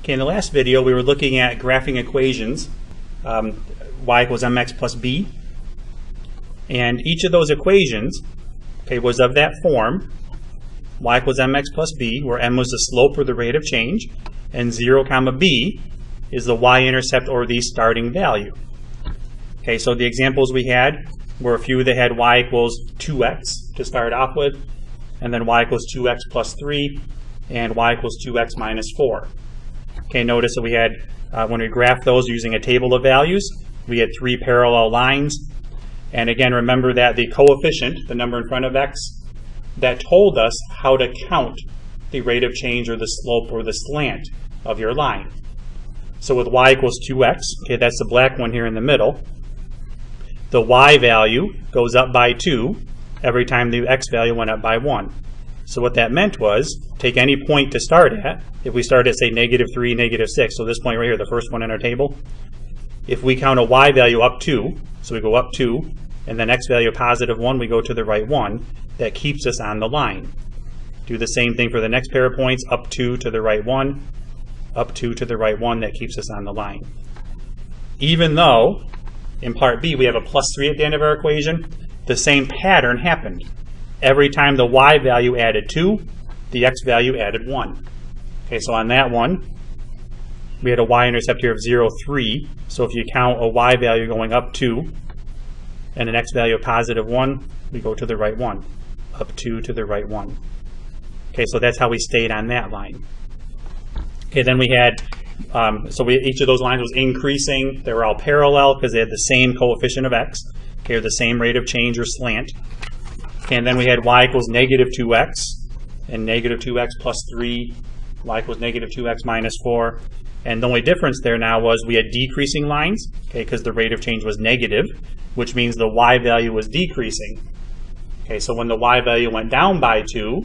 Okay, in the last video we were looking at graphing equations, um, y equals mx plus b, and each of those equations okay, was of that form, y equals mx plus b, where m was the slope or the rate of change, and 0 comma b is the y-intercept or the starting value. Okay, so the examples we had were a few that had y equals 2x to start off with, and then y equals 2x plus 3, and y equals 2x minus 4. Okay, notice that we had, uh, when we graphed those using a table of values, we had three parallel lines. And again, remember that the coefficient, the number in front of x, that told us how to count the rate of change or the slope or the slant of your line. So with y equals 2x, okay, that's the black one here in the middle, the y value goes up by 2 every time the x value went up by 1. So what that meant was, take any point to start at. If we start at, say, negative 3, negative 6, so this point right here, the first one in our table, if we count a y value up 2, so we go up 2, and then x value positive 1, we go to the right 1, that keeps us on the line. Do the same thing for the next pair of points, up 2 to the right 1, up 2 to the right 1, that keeps us on the line. Even though in part B we have a plus 3 at the end of our equation, the same pattern happened. Every time the y value added 2, the x value added 1. Okay, so on that one, we had a y-intercept here of 0, 3. So if you count a y value going up 2 and an x value of positive 1, we go to the right 1. Up 2 to the right 1. Okay, so that's how we stayed on that line. Okay, then we had, um, so we, each of those lines was increasing. They were all parallel because they had the same coefficient of x, okay, or the same rate of change or slant. And then we had y equals negative 2x and negative 2x plus 3, y equals negative 2x minus 4. And the only difference there now was we had decreasing lines, okay, because the rate of change was negative, which means the y value was decreasing. Okay, so when the y value went down by 2,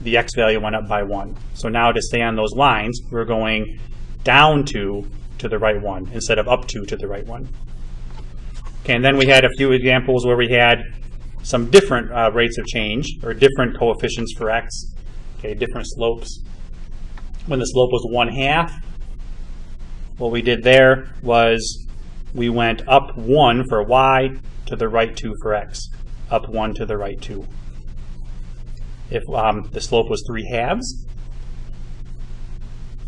the x value went up by 1. So now to stay on those lines, we're going down 2 to the right 1 instead of up 2 to the right 1. Okay, and then we had a few examples where we had some different uh, rates of change or different coefficients for x, okay, different slopes. When the slope was 1 half, what we did there was we went up 1 for y to the right 2 for x, up 1 to the right 2 if um, the slope was 3 halves.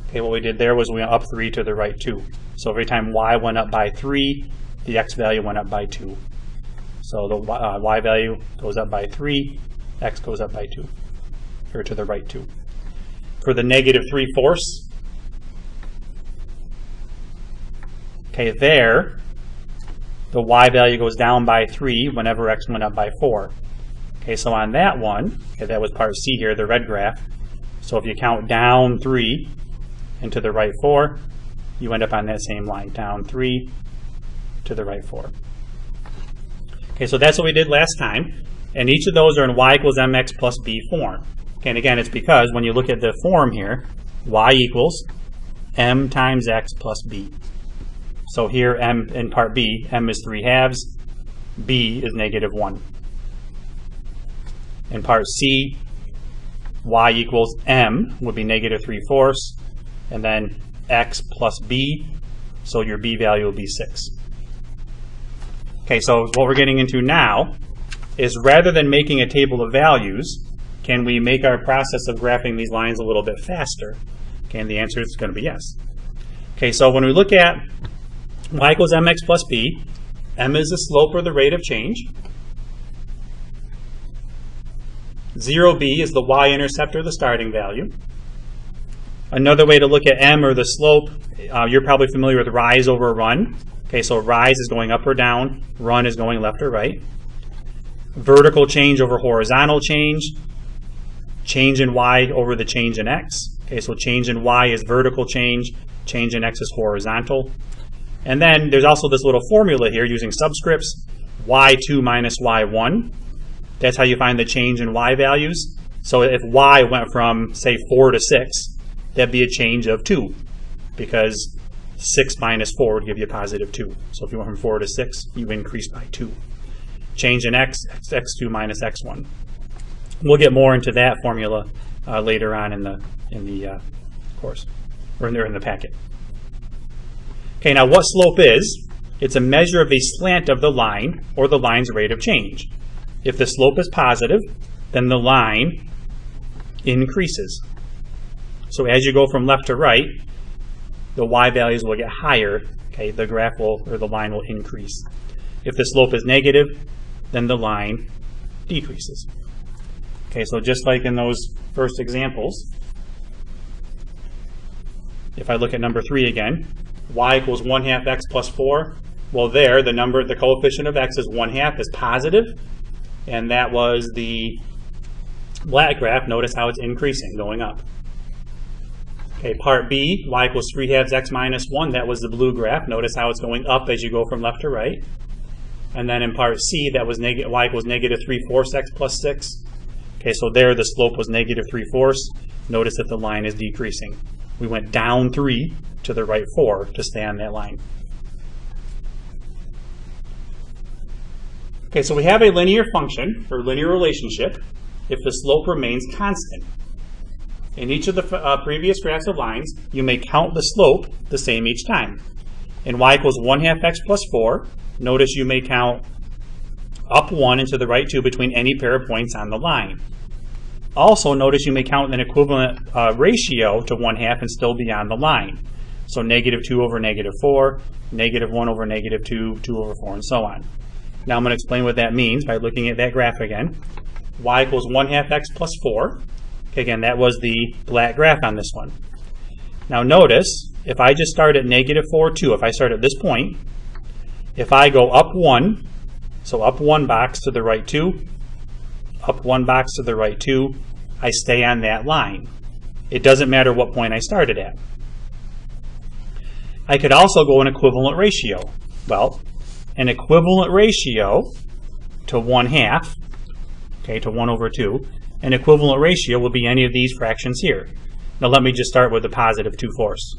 Okay, what we did there was we went up 3 to the right 2. So every time y went up by 3, the x value went up by 2. So the uh, y value goes up by 3, x goes up by 2, or to the right 2. For the negative 3 fourths, okay, there, the y value goes down by 3 whenever x went up by 4. Okay, so on that one, okay, that was part C here, the red graph. So if you count down 3 and to the right 4, you end up on that same line, down 3 to the right 4. Okay, so that's what we did last time. And each of those are in y equals mx plus b form. Okay, and again, it's because when you look at the form here, y equals m times x plus b. So here, m in part b, m is 3 halves, b is negative 1. In part C, y equals m would be negative 3 fourths, and then x plus b, so your b value will be 6. Okay, so what we're getting into now is rather than making a table of values, can we make our process of graphing these lines a little bit faster? Okay, and the answer is going to be yes. Okay, so when we look at y equals mx plus b, m is the slope or the rate of change. 0b is the y-intercept or the starting value. Another way to look at m or the slope, uh, you're probably familiar with rise over run. Okay, so rise is going up or down, run is going left or right. Vertical change over horizontal change, change in y over the change in x. Okay, so change in y is vertical change, change in x is horizontal. And then there's also this little formula here using subscripts, y2 minus y1. That's how you find the change in y values. So if y went from, say, 4 to 6, that'd be a change of 2 because 6 minus 4 would give you a positive 2. So if you went from 4 to 6, you increase by 2. Change in x, x2 minus x1. We'll get more into that formula uh, later on in the, in the uh, course. or they're in the packet. Okay, now what slope is? It's a measure of the slant of the line or the line's rate of change. If the slope is positive, then the line increases. So as you go from left to right, the y values will get higher. Okay, the graph will or the line will increase. If the slope is negative, then the line decreases. Okay, so just like in those first examples, if I look at number three again, y equals 1 half x plus 4. Well, there, the number, the coefficient of x is 1 half, is positive, and that was the black graph. Notice how it's increasing, going up. Okay, part B, y equals 3 halves x minus 1. That was the blue graph. Notice how it's going up as you go from left to right. And then in part C, that was negative y equals negative 3 fourths x plus 6. Okay, so there the slope was negative 3 fourths. Notice that the line is decreasing. We went down 3 to the right 4 to stay on that line. Okay, so we have a linear function, or linear relationship, if the slope remains constant. In each of the uh, previous graphs of lines, you may count the slope the same each time. In y equals 1 half x plus 4, notice you may count up 1 and to the right 2 between any pair of points on the line. Also, notice you may count an equivalent uh, ratio to 1 half and still be on the line. So negative 2 over negative 4, negative 1 over negative 2, 2 over 4, and so on. Now I'm going to explain what that means by looking at that graph again. y equals 1 half x plus 4. Again, that was the black graph on this one. Now notice, if I just start at negative 4, 2, if I start at this point, if I go up 1, so up 1 box to the right 2, up 1 box to the right 2, I stay on that line. It doesn't matter what point I started at. I could also go an equivalent ratio. Well, an equivalent ratio to 1 half, okay, to 1 over 2, an equivalent ratio will be any of these fractions here. Now let me just start with the positive 2 fourths.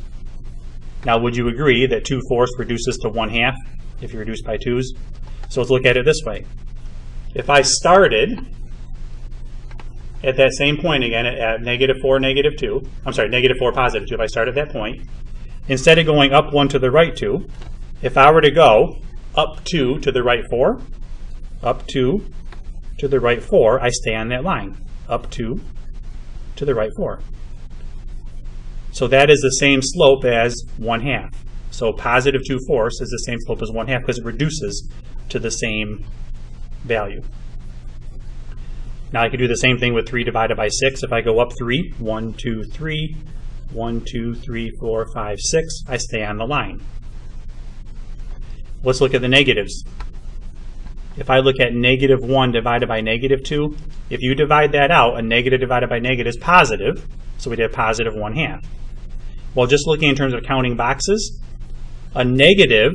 Now would you agree that 2 fourths reduces to 1 half if you reduce by 2's? So let's look at it this way. If I started at that same point again at, at negative 4, negative 2, I'm sorry, negative 4, positive 2, if I start at that point, instead of going up 1 to the right 2, if I were to go up 2 to the right 4, up 2 to the right 4, I stay on that line. Up 2 to the right 4. So that is the same slope as 1 half. So positive 2 fourths is the same slope as 1 half because it reduces to the same value. Now I could do the same thing with 3 divided by 6. If I go up 3, 1, 2, 3, 1, 2, 3, 4, 5, 6, I stay on the line. Let's look at the negatives. If I look at negative 1 divided by negative 2, if you divide that out, a negative divided by negative is positive, so we'd have positive 1 half. Well, just looking in terms of counting boxes, a negative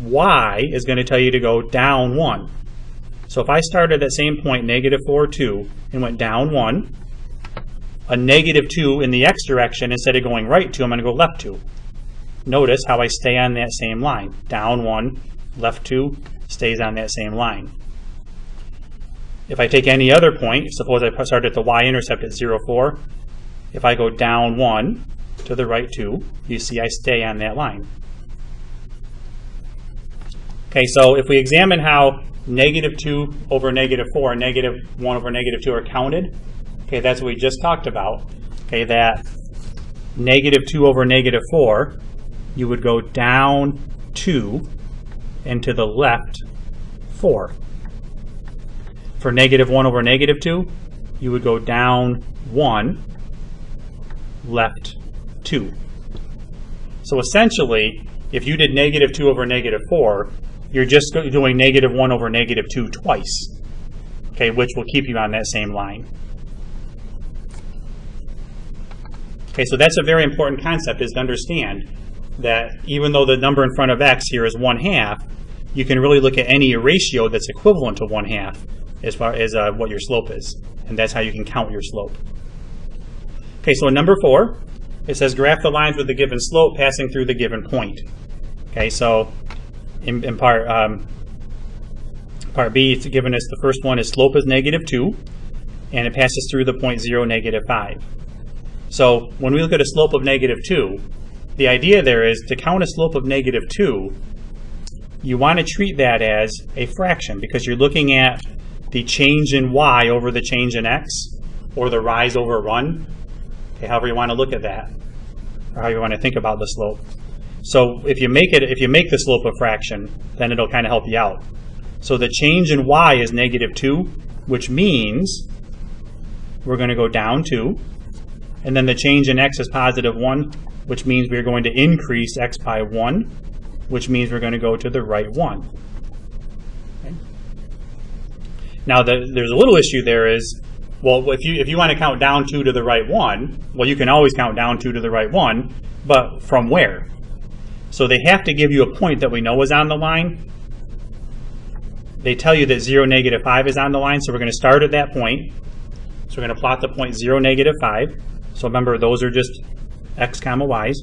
y is going to tell you to go down 1. So if I started at that same point, negative 4, 2, and went down 1, a negative 2 in the x direction, instead of going right 2, I'm going to go left 2. Notice how I stay on that same line. Down 1, left 2, stays on that same line. If I take any other point, suppose I start at the y-intercept at 0, 4, if I go down 1 to the right 2, you see I stay on that line. Okay, so if we examine how negative 2 over negative 4 and negative 1 over negative 2 are counted. Okay, that's what we just talked about. Okay, that negative 2 over negative 4, you would go down 2 and to the left 4. For negative 1 over negative 2, you would go down 1, left 2. So essentially, if you did negative 2 over negative 4, you're just doing negative 1 over negative 2 twice, okay, which will keep you on that same line. Okay, so that's a very important concept is to understand that even though the number in front of x here is 1 half, you can really look at any ratio that's equivalent to 1 half as far as uh, what your slope is. And that's how you can count your slope. Okay, so in number 4, it says graph the lines with the given slope passing through the given point. Okay, so in, in part um, part B, it's given us the first one is slope is negative 2, and it passes through the point 0, negative 5. So when we look at a slope of negative 2, the idea there is to count a slope of negative 2, you want to treat that as a fraction because you're looking at the change in y over the change in x or the rise over run, okay, however you want to look at that or how you want to think about the slope. So if you make it, if you make the slope a fraction, then it'll kind of help you out. So the change in y is negative 2, which means we're going to go down 2. And then the change in x is positive 1, which means we're going to increase x by 1, which means we're going to go to the right 1. Okay. Now, the, there's a little issue there is, well, if you, if you want to count down 2 to the right 1, well, you can always count down 2 to the right 1, but from where? So they have to give you a point that we know is on the line. They tell you that 0, negative 5 is on the line, so we're going to start at that point. So we're going to plot the point 0, negative 5. So remember, those are just x comma y's.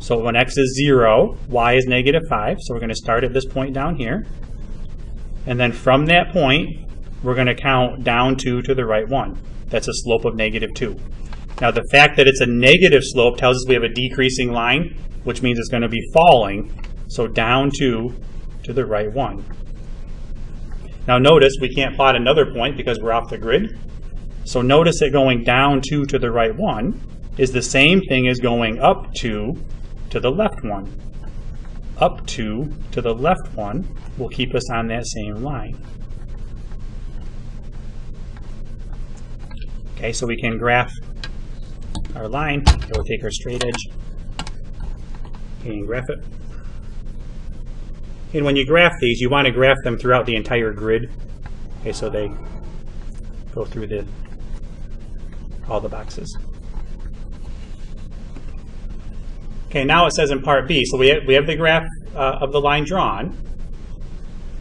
So when x is 0, y is negative 5. So we're going to start at this point down here. And then from that point, we're going to count down 2 to the right 1. That's a slope of negative 2. Now the fact that it's a negative slope tells us we have a decreasing line, which means it's going to be falling. So down 2 to the right 1. Now notice we can't plot another point because we're off the grid. So notice that going down 2 to the right 1 is the same thing as going up 2 to the left 1. Up 2 to the left 1 will keep us on that same line. Okay, so we can graph our line. We'll take our straight edge and graph it. And when you graph these, you want to graph them throughout the entire grid. Okay, so they go through the all the boxes. Okay, now it says in part B, so we have, we have the graph uh, of the line drawn.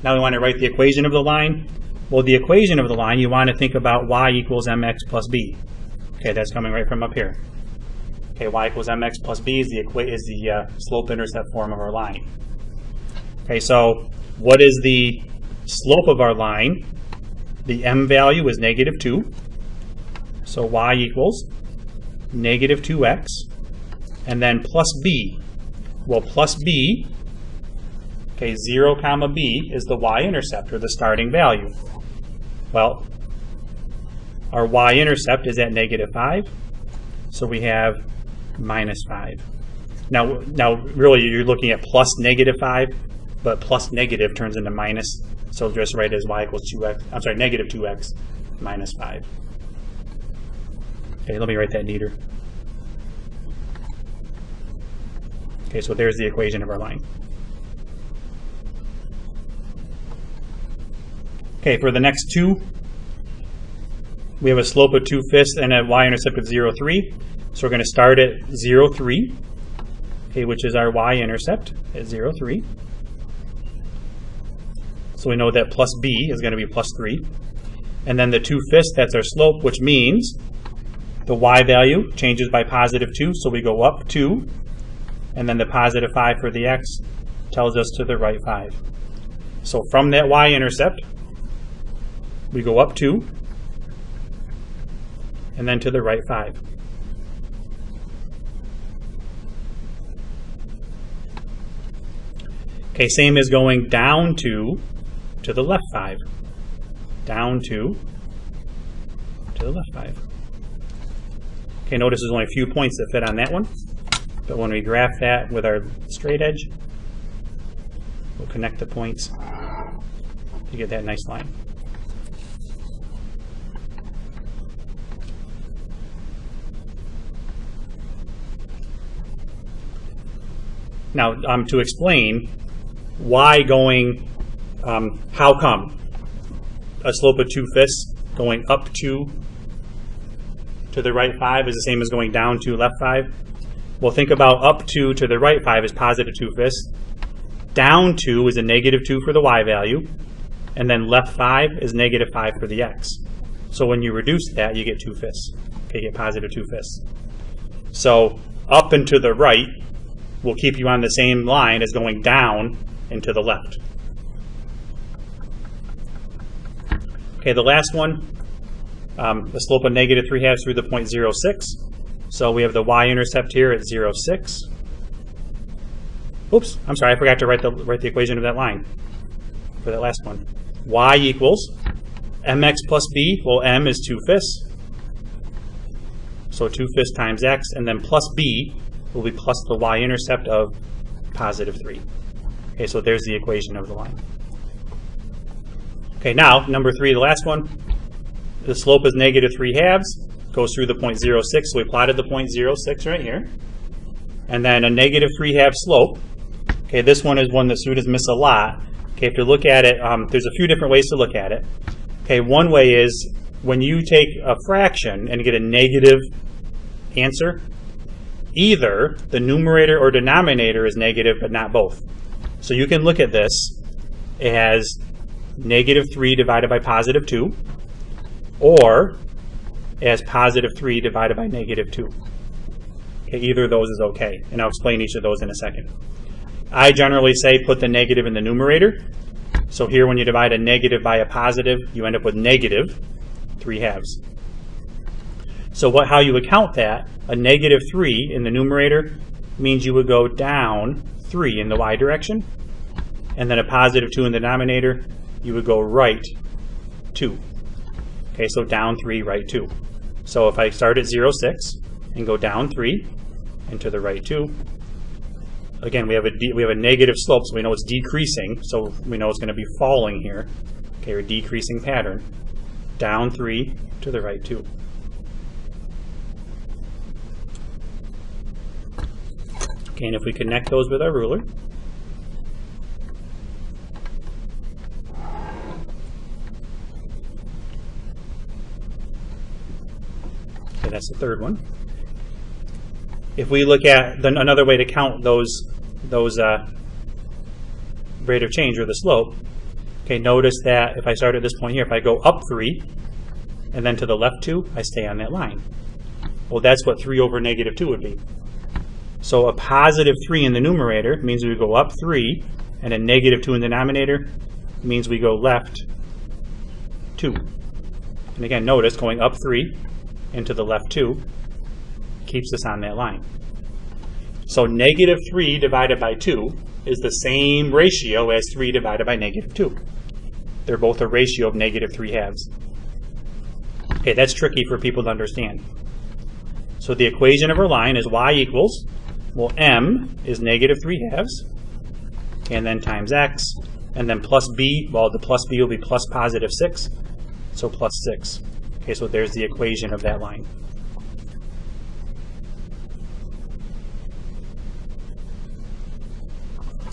Now we want to write the equation of the line. Well, the equation of the line, you want to think about y equals mx plus b. Okay, that's coming right from up here. Okay, y equals mx plus b is the, is the uh, slope-intercept form of our line. Okay, so what is the slope of our line? The m value is negative 2. So y equals negative 2x and then plus b. Well, plus b, okay, 0 comma b is the y-intercept, or the starting value. Well, our y-intercept is at negative 5, so we have minus 5. Now, now, really, you're looking at plus negative 5, but plus negative turns into minus. So just write as y equals 2x, I'm sorry, negative 2x minus 5. Okay, let me write that neater. Okay, so there's the equation of our line. Okay, for the next two, we have a slope of 2 fifths and a y-intercept of 0, 3. So we're going to start at 0, 3, okay, which is our y-intercept at 0, 3. So we know that plus b is going to be plus 3. And then the 2 fifths, that's our slope, which means the y value changes by positive 2, so we go up 2. And then the positive 5 for the x tells us to the right 5. So from that y-intercept, we go up 2, and then to the right 5. Okay, same as going down 2 to the left 5. Down 2 to the left 5. Okay, notice there's only a few points that fit on that one. But when we graph that with our straight edge, we'll connect the points to get that nice line. Now, um, to explain why going, um, how come a slope of 2 fifths going up 2 to the right 5 is the same as going down 2 left 5? Well, think about up 2 to the right 5 is positive 2 fifths. Down 2 is a negative 2 for the y value. And then left 5 is negative 5 for the x. So when you reduce that, you get 2 fifths. Okay, you get positive 2 fifths. So up and to the right will keep you on the same line as going down and to the left. Okay, the last one, um, the slope of negative 3 halves through the point 0.06. So we have the y-intercept here at 0, 6. Oops, I'm sorry, I forgot to write the, write the equation of that line for that last one. y equals mx plus b, well m is 2 fifths. So 2 fifths times x, and then plus b will be plus the y-intercept of positive 3. Okay, so there's the equation of the line. Okay, now, number 3, the last one. The slope is negative 3 halves, goes through the point 0, 06, so we plotted the point 0, 06 right here. And then a negative 3 half slope. Okay, this one is one that students miss a lot. Okay, if you look at it, um, there's a few different ways to look at it. Okay, one way is when you take a fraction and get a negative answer, either the numerator or denominator is negative, but not both. So you can look at this as negative 3 divided by positive 2, or as positive 3 divided by negative 2. Okay, either of those is okay, and I'll explain each of those in a second. I generally say put the negative in the numerator. So here when you divide a negative by a positive, you end up with negative 3 halves. So what, how you account that, a negative 3 in the numerator means you would go down 3 in the y direction, and then a positive 2 in the denominator, you would go right 2. Okay, so down 3, right 2. So if I start at 0, 6, and go down 3, and to the right 2, again, we have a we have a negative slope, so we know it's decreasing, so we know it's going to be falling here. Okay, or decreasing pattern. Down 3 to the right 2. Okay, and if we connect those with our ruler, the third one. If we look at the, another way to count those those uh, rate of change or the slope, okay, notice that if I start at this point here, if I go up 3 and then to the left 2, I stay on that line. Well, that's what 3 over negative 2 would be. So a positive 3 in the numerator means we go up 3, and a negative 2 in the denominator means we go left 2. And again, notice going up 3 and to the left 2 keeps us on that line. So negative 3 divided by 2 is the same ratio as 3 divided by negative 2. They're both a ratio of negative 3 halves. Okay, that's tricky for people to understand. So the equation of our line is y equals well, m is negative 3 halves, and then times x, and then plus b, well, the plus b will be plus positive 6, so plus 6. Okay, so there's the equation of that line.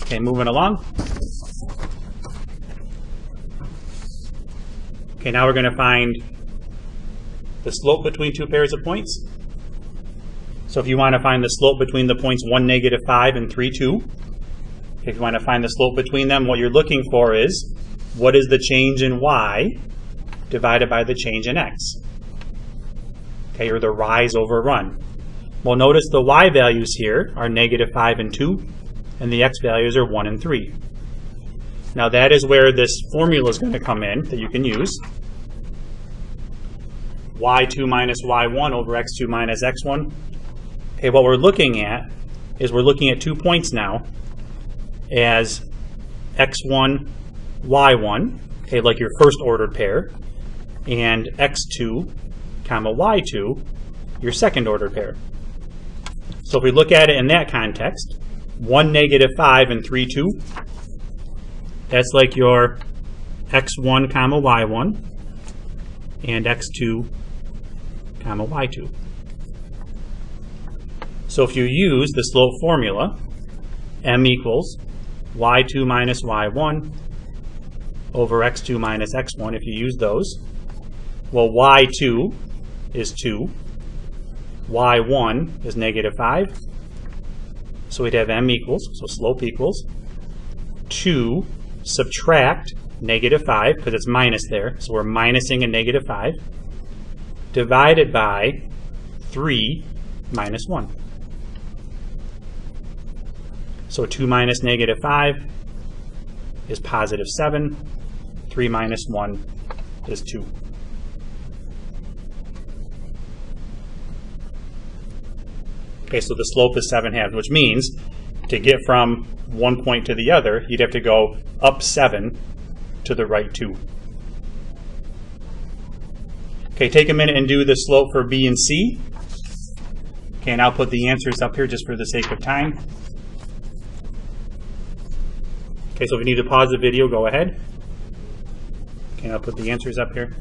Okay, moving along. Okay, now we're going to find the slope between two pairs of points. So if you want to find the slope between the points 1, negative 5 and 3, 2, if you want to find the slope between them, what you're looking for is what is the change in y divided by the change in x. Okay, or the rise over run. Well, notice the y values here are negative 5 and 2, and the x values are 1 and 3. Now that is where this formula is going to come in that you can use. y2 minus y1 over x2 minus x1 Okay, what we're looking at is we're looking at two points now as x1, y1, okay, like your first ordered pair, and x2, comma y2, your second order pair. So if we look at it in that context, 1, negative 5, and 3, 2, that's like your x1, comma y1, and x2, comma y2. So if you use the slope formula, m equals y2 minus y1 over x2 minus x1, if you use those, well, y2 is 2, y1 is negative 5, so we'd have m equals, so slope equals 2 subtract negative 5, because it's minus there, so we're minusing a negative 5, divided by 3 minus 1. So 2 minus negative 5 is positive 7. 3 minus 1 is 2. Okay, so the slope is 7 halves, which means to get from one point to the other, you'd have to go up 7 to the right 2. Okay, take a minute and do the slope for B and C. Okay, and I'll put the answers up here just for the sake of time. Okay, so if you need to pause the video, go ahead. Okay, I'll put the answers up here.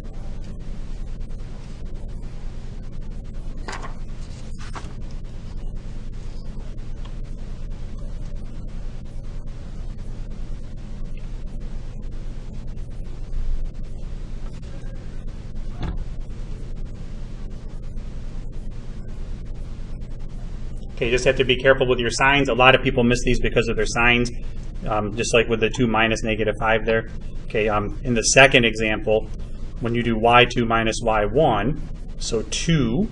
Okay, you just have to be careful with your signs. A lot of people miss these because of their signs, um, just like with the 2 minus negative 5 there. Okay, um, in the second example, when you do y2 minus y1, so 2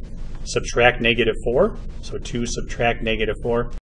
subtract negative 4, so 2 subtract negative 4,